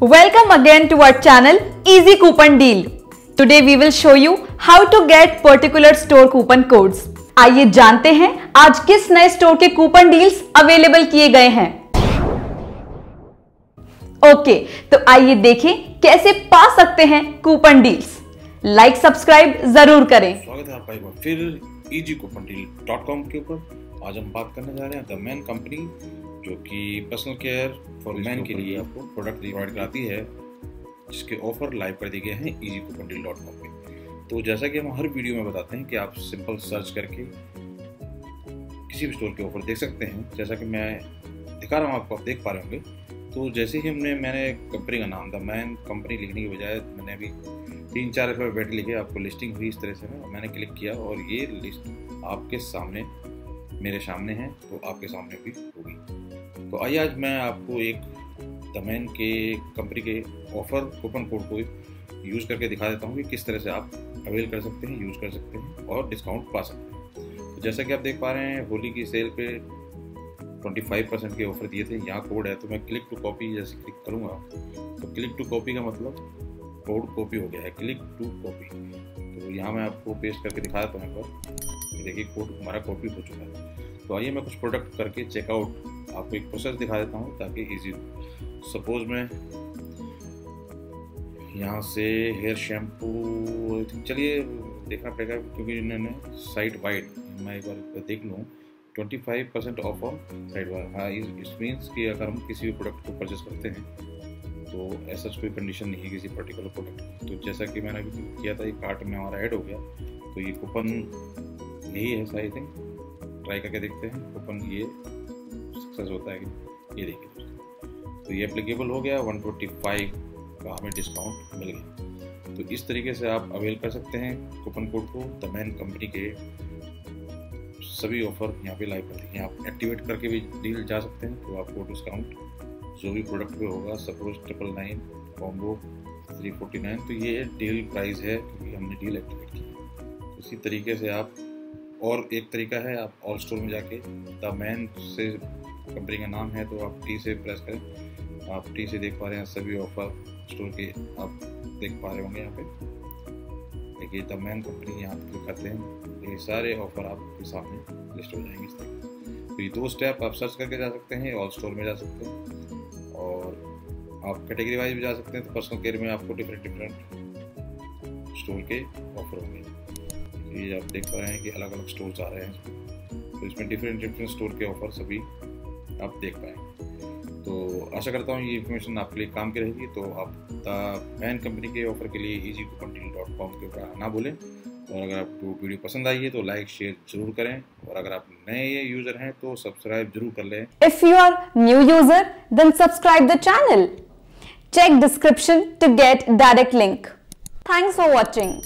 Welcome again to our channel, Easy Coupon Deal. Today we will show you how to get particular store coupon codes. आइए जानते हैं आज किस नए store के कूपन डील्स अवेलेबल किए गए हैं ओके तो आइए देखें कैसे पा सकते हैं कूपन डील्स लाइक सब्सक्राइब ज़रूर करें स्वागत है आपका एक बार फिर कॉम के ऊपर आज हम बात करने जा रहे हैं द मैन कंपनी जो कि पर्सनल केयर फॉर मैन के लिए आपको प्रोडक्ट प्रोवाइड कराती है। जिसके ऑफ़र लाइव कर दिए गए हैं easy coupon deal dot com पर तो जैसा कि हम हर वीडियो में बताते हैं कि आप सिंपल सर्च करके किसी भी स्टोर के ऑफ़र देख सकते हैं। जैसा कि मैं दिखा रहा हूँ आपको आप देख पा रहे होंगे। तो जैसे ही हमने मैंने कंपनी का नाम था मैन कंपनी लिखने के बजाय मैंने अभी तीन चार अल्फ़ाबेट लिखे आपको लिस्टिंग हुई इस तरह से ना मैंने क्लिक किया और ये लिस्ट आपके सामने मेरे सामने है तो आपके सामने भी होगी। तो आइए आज मैं आपको एक दमैन के कंपनी के ऑफ़र कूपन कोड को यूज़ करके दिखा देता हूँ कि किस तरह से आप अवेल कर सकते हैं यूज़ कर सकते हैं और डिस्काउंट पा सकते हैं। तो जैसा कि आप देख पा रहे हैं, होली की सेल पे 25 परसेंट के ऑफ़र दिए थे, यहाँ कोड है तो मैं क्लिक टू कॉपी जैसे क्लिक करूँगा तो क्लिक टू कॉपी का मतलब कोड कॉपी हो गया है क्लिक टू कॉपी तो यहाँ मैं आपको पेस्ट करके दिखा देता हूँ पर देखिए कोड हमारा कॉपी हो चुका है। तो आइए मैं कुछ प्रोडक्ट करके चेकआउट आपको एक प्रोसेस दिखा देता हूँ ताकि ईजी हो। सपोज़ मैं यहाँ से हेयर शैम्पू चलिए देखना पड़ेगा क्योंकि इन्होंने साइट वाइड मैं एक बार देख लूँ 25 percent off on sitewide हाँ इस मीन्स कि अगर हम किसी भी प्रोडक्ट को परचेस करते हैं तो ऐसा कोई कंडीशन नहीं है किसी पर्टिकुलर प्रोडक्ट तो जैसा कि मैंने अभी किया था ये कार्ट में हमारा ऐड हो गया तो ये कूपन यही है आई थिंक ट्राई करके देखते हैं। कूपन ये सक्सेस होता है कि ये देखिए। तो ये एप्लीकेबल हो गया। 125 का हमें डिस्काउंट मिल गया। तो इस तरीके से आप अवेल कर सकते हैं कूपन कोड को। द मैन कंपनी के सभी ऑफ़र यहाँ पे लाइव करते हैं। आप एक्टिवेट करके भी डील जा सकते हैं। तो आपको डिस्काउंट जो भी प्रोडक्ट पे होगा suppose triple nine combo three forty nine तो ये डील प्राइस है क्योंकि हमने डील एक्टिवेट की। इसी तरीके से आप और एक तरीका है, आप ऑल स्टोर में जाके, द मैन से कंपनी का नाम है तो आप टी से प्रेस करें। आप टी से देख पा रहे हैं सभी ऑफ़र स्टोर के, आप देख पा रहे होंगे यहाँ पे। देखिए, द मैन कंपनी यहाँ क्लिक करते हैं, ये सारे ऑफ़र आपके सामने लिस्ट हो जाएँगे इस तरह तो ये दो स्टेप आप सर्च करके जा सकते हैं ऑल स्टोर में जा सकते हैं। और आप कैटेगरी वाइज भी जा सकते हैं तो पर्सनल केयर में आपको डिफरेंट डिफरेंट स्टोर के ऑफ़र होंगे। ये आप देख पा रहे हैं कि अलग अलग स्टोर आ रहे हैं। तो इसमें डिफरेंट डिफरेंट स्टोर के ऑफ़र सभी आप देख पाएँगे। तो आशा करता हूँ ये इन्फॉर्मेशन आपके लिए काम की रहेगी। तो आप द कंपनी के ऑफ़र के लिए easy coupon deal dot com के ऊपर ना भूलें। और अगर आपको वीडियो पसंद आई है तो लाइक शेयर ज़रूर करें। और अगर आप नए यूज़र हैं तो सब्सक्राइब ज़रूर कर लें। If you are new user then subscribe the channel check description to get direct link thanks for watching